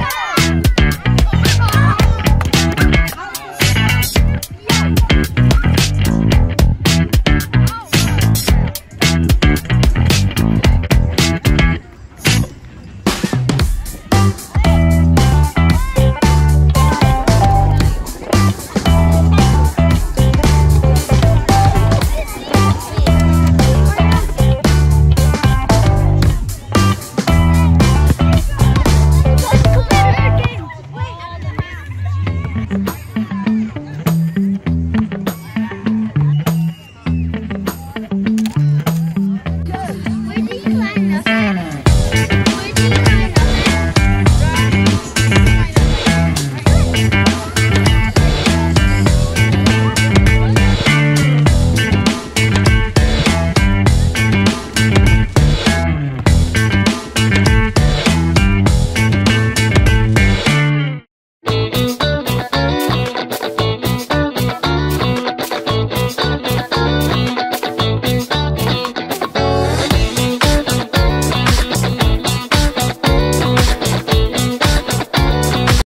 Yeah.